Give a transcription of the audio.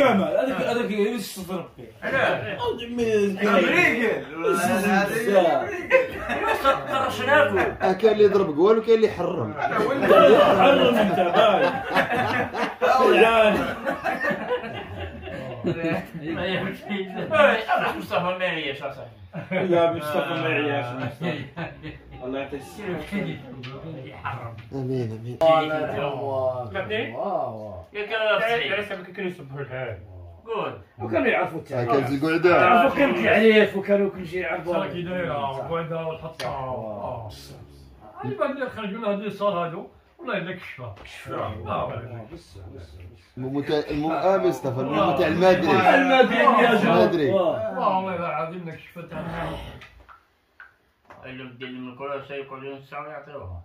كامل هذاك هذاك فيه ترى ناكل آه، كاين اللي يضرب قوال وكاين اللي يحرم. حرم انت باي راح مصطفى ما يعيش اصاحبي لا مصطفى ما مصطفى. الله يعطيك الصحة. يحرم آمين آمين. صحيح عرفت كانوا يسبحوا الحال قول. وكانوا يعرفوا التعريف. كانت القعدة. يعرفوا. كان التعريف وكانوا كل شيء يعرفوا. صار كي دايره القعده والحطة. اللي بعد خرجوا لنا هذه الصال هادو والله إلا كشفه. كشفه. الممتع الم... آه مصطفى الممتع المدري. المدري. يا جماعة مدري والله العظيم كشفت اللي من كل شيء يقعدون الساعة يعطيوها